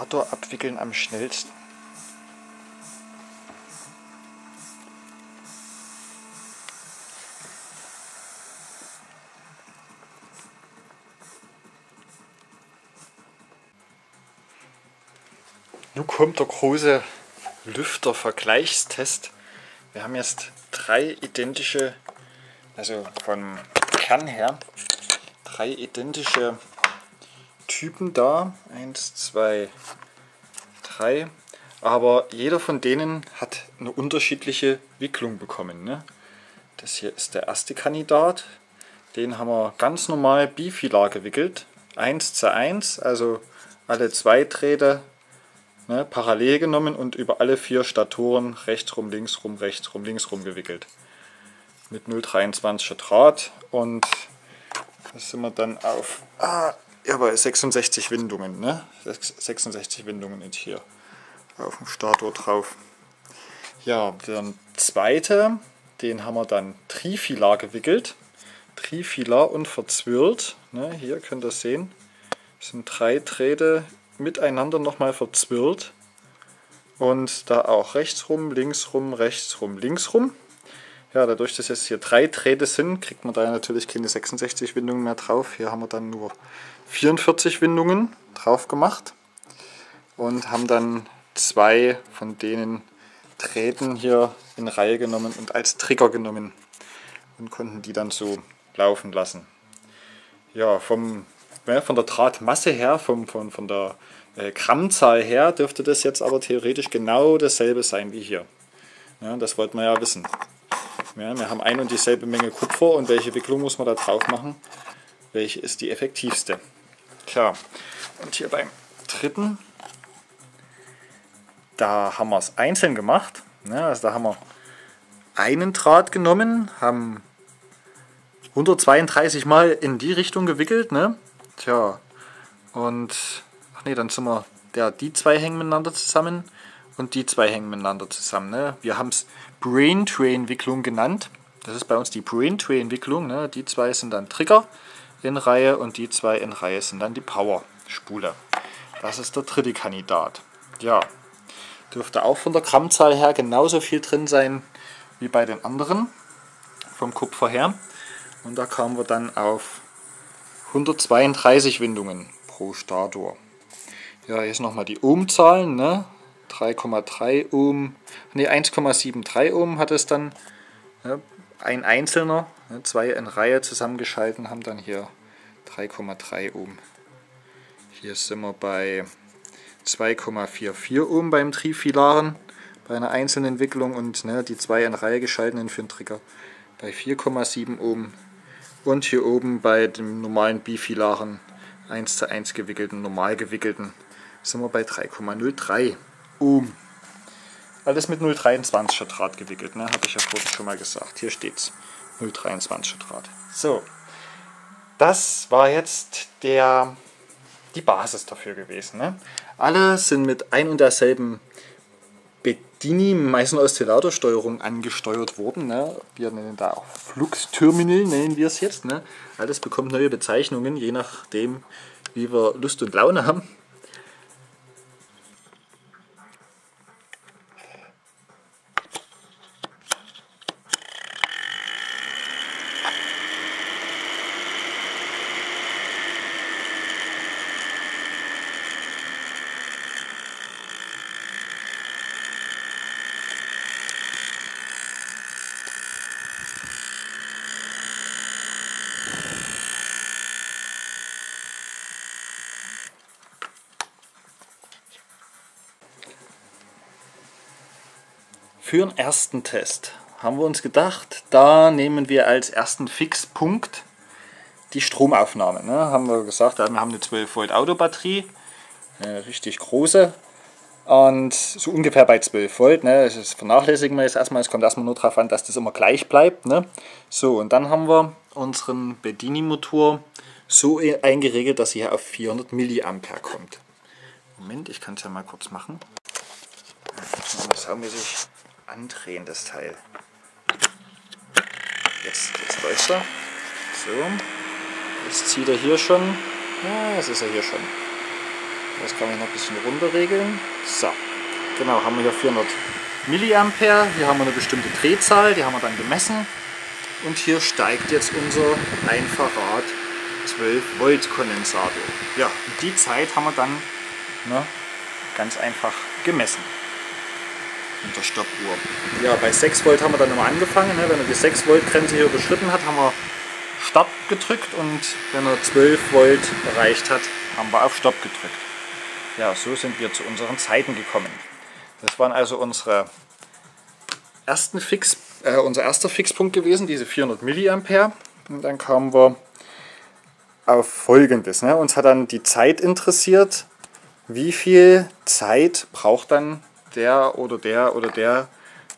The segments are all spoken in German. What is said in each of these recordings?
Stator abwickeln am schnellsten? Nun kommt der große Lüfter-Vergleichstest. Wir haben jetzt drei identische, also vom Kern her, drei identische Typen da. Eins, zwei, drei. Aber jeder von denen hat eine unterschiedliche Wicklung bekommen. Ne? Das hier ist der erste Kandidat. Den haben wir ganz normal bifilar gewickelt. 1 zu 1, also alle zwei Drähte ne, parallel genommen und über alle vier Statoren rechts rum, links rum, rechts rum, links rum gewickelt. Mit 0,23er Draht und da sind wir dann auf ah, ja, bei 66 Windungen. Ne? 66 Windungen jetzt hier auf dem Stator drauf. Ja, der zweite, den haben wir dann trifilar gewickelt. Trifilar und verzwirlt. Ne? Hier könnt ihr sehen, sind drei Drähte miteinander nochmal verzwirrt und da auch rechts rum, links rum, rechts rum, links rum. Ja, dadurch, dass jetzt hier drei Drähte sind, kriegt man da natürlich keine 66 Windungen mehr drauf. Hier haben wir dann nur 44 Windungen drauf gemacht und haben dann zwei von denen Drähten hier in Reihe genommen und als Trigger genommen und konnten die dann so laufen lassen. Ja, vom ja, von der Drahtmasse her, vom, von, von der äh, Grammzahl her, dürfte das jetzt aber theoretisch genau dasselbe sein wie hier. Ja, das wollten wir ja wissen. Ja, wir haben ein und dieselbe Menge Kupfer und welche Wicklung muss man da drauf machen? Welche ist die effektivste? Tja, und hier beim dritten, da haben wir es einzeln gemacht. Ja, also da haben wir einen Draht genommen, haben 132 Mal in die Richtung gewickelt. Ne? Tja, und ach nee, dann sind wir, ja, die zwei hängen miteinander zusammen und die zwei hängen miteinander zusammen. Ne? Wir haben es Brain Train Wicklung genannt. Das ist bei uns die Brain Train Wicklung. Ne? Die zwei sind dann Trigger in Reihe und die zwei in Reihe sind dann die Power Spule. Das ist der dritte Kandidat. Ja, dürfte auch von der Grammzahl her genauso viel drin sein wie bei den anderen vom Kupfer her. Und da kamen wir dann auf 132 Windungen pro Stator. Ja, hier ist nochmal die Ohmzahlen. Ne? 3,3 Ohm, ne 1,73 Ohm hat es dann. Ne? Ein einzelner, ne? zwei in Reihe zusammengeschalten haben dann hier 3,3 Ohm. Hier sind wir bei 2,44 Ohm beim Trifilaren bei einer einzelnen Wicklung und ne, die zwei in Reihe geschalteten für den Trigger bei 4,7 Ohm und hier oben bei dem normalen bifilaren 1 zu 1 gewickelten, normal gewickelten, sind wir bei 3,03 Ohm. Alles mit 0,23er Draht gewickelt, ne? habe ich ja vorhin schon mal gesagt. Hier steht es, 0,23er Draht. So, das war jetzt der, die Basis dafür gewesen. Ne? Alle sind mit ein und derselben Bedini Meißen-Oszillatorsteuerung angesteuert worden. Ne? Wir nennen da auch Flux-Terminal, nennen wir es jetzt. Ne? Alles bekommt neue Bezeichnungen, je nachdem, wie wir Lust und Laune haben. Für den ersten Test haben wir uns gedacht, da nehmen wir als ersten Fixpunkt die Stromaufnahme. Ne? Haben wir gesagt, wir haben eine 12 Volt Autobatterie, eine richtig große und so ungefähr bei 12 Volt. Ne? Das vernachlässigen wir jetzt erstmal, es kommt erstmal nur darauf an, dass das immer gleich bleibt. Ne? So, und dann haben wir unseren Bedini-Motor so eingeregelt, dass sie auf 400 Milliampere kommt. Moment, ich kann es ja mal kurz machen. Sich andrehen, das Teil. Jetzt, jetzt läuft er. So. Jetzt zieht er hier schon. Ja, jetzt ist er hier schon. Das kann ich noch ein bisschen runterregeln. So, genau, haben wir hier 400 Milliampere. Hier haben wir eine bestimmte Drehzahl, die haben wir dann gemessen. Und hier steigt jetzt unser Einfachrad 12 Volt Kondensator. Ja, die Zeit haben wir dann ne, ganz einfach gemessen. Mit der Stoppuhr. Ja, bei 6 Volt haben wir dann immer angefangen. Ne? Wenn er die 6 Volt Grenze hier überschritten hat, haben wir Start gedrückt und wenn er 12 Volt erreicht hat, haben wir auf Stopp gedrückt. Ja, so sind wir zu unseren Zeiten gekommen. Das waren also unsere ersten Fix, äh, unser erster Fixpunkt gewesen, diese 400 mA. Und dann kamen wir auf Folgendes. Ne? Uns hat dann die Zeit interessiert, wie viel Zeit braucht dann der oder der oder der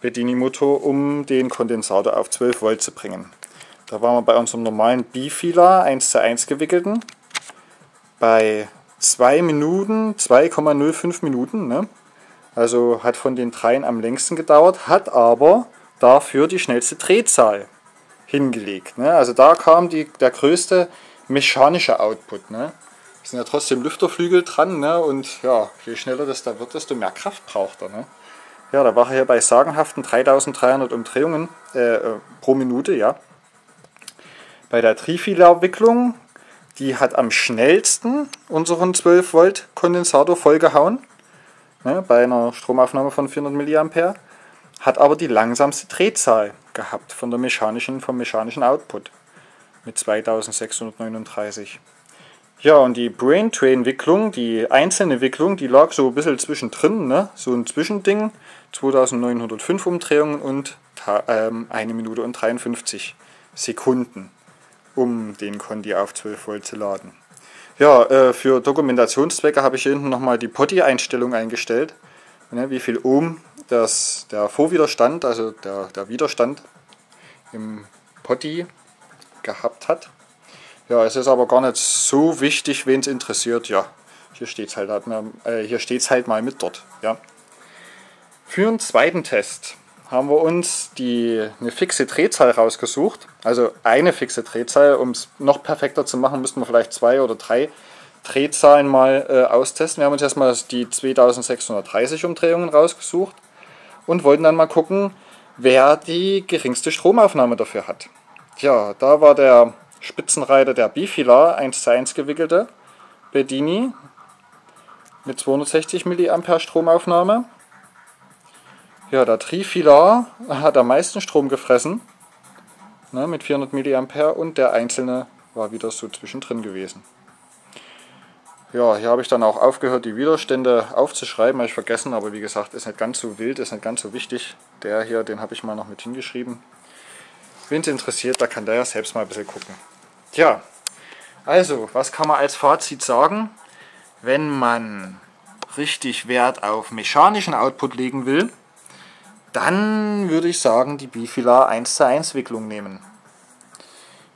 Bedini-Motor, um den Kondensator auf 12 Volt zu bringen. Da waren wir bei unserem normalen Bifilar 1 zu 1 gewickelten bei 2 Minuten, 2,05 Minuten. Ne? Also hat von den dreien am längsten gedauert, hat aber dafür die schnellste Drehzahl hingelegt. Ne? Also da kam die, der größte mechanische Output. Ne? Sind ja trotzdem Lüfterflügel dran ne? und ja, je schneller das da wird, desto mehr Kraft braucht er. Ne? Ja, da war er hier bei sagenhaften 3300 Umdrehungen äh, äh, pro Minute. ja. Bei der Trifilar-Wicklung, die hat am schnellsten unseren 12 Volt Kondensator vollgehauen, ne, bei einer Stromaufnahme von 400 mA, hat aber die langsamste Drehzahl gehabt von der mechanischen, vom mechanischen Output mit 2639. Ja, und die Brain-Train-Wicklung, die einzelne Wicklung, die lag so ein bisschen zwischendrin, ne? so ein Zwischending, 2905 Umdrehungen und ähm, 1 Minute und 53 Sekunden, um den Conti auf 12 Volt zu laden. Ja, äh, für Dokumentationszwecke habe ich hier hinten nochmal die Potty-Einstellung eingestellt, ne, wie viel Ohm das, der Vorwiderstand, also der, der Widerstand im Potty gehabt hat. Ja, es ist aber gar nicht so wichtig, wen es interessiert. Ja, hier steht es halt, halt, äh, halt mal mit dort. Ja. Für einen zweiten Test haben wir uns die, eine fixe Drehzahl rausgesucht. Also eine fixe Drehzahl. Um es noch perfekter zu machen, müssten wir vielleicht zwei oder drei Drehzahlen mal äh, austesten. Wir haben uns erstmal die 2630 Umdrehungen rausgesucht und wollten dann mal gucken, wer die geringste Stromaufnahme dafür hat. Tja, da war der Spitzenreiter der Bifilar 1 zu 1 gewickelte Bedini mit 260 mA Stromaufnahme. Ja, der Trifilar hat am meisten Strom gefressen ne, mit 400 mA und der einzelne war wieder so zwischendrin gewesen. Ja, hier habe ich dann auch aufgehört, die Widerstände aufzuschreiben, habe ich vergessen, aber wie gesagt, ist nicht ganz so wild, ist nicht ganz so wichtig. Der hier, den habe ich mal noch mit hingeschrieben. Wen es interessiert, da kann der ja selbst mal ein bisschen gucken. Tja, also, was kann man als Fazit sagen? Wenn man richtig Wert auf mechanischen Output legen will, dann würde ich sagen, die Bifilar 1 zu 1 Wicklung nehmen.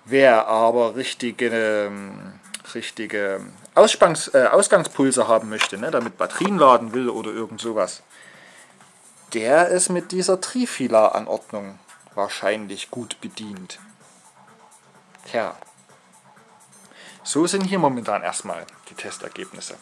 Wer aber richtige, ähm, richtige Ausspangs, äh, Ausgangspulse haben möchte, ne, damit Batterien laden will oder irgend sowas, der ist mit dieser Trifilar-Anordnung wahrscheinlich gut bedient. Tja, so sind hier momentan erstmal die Testergebnisse.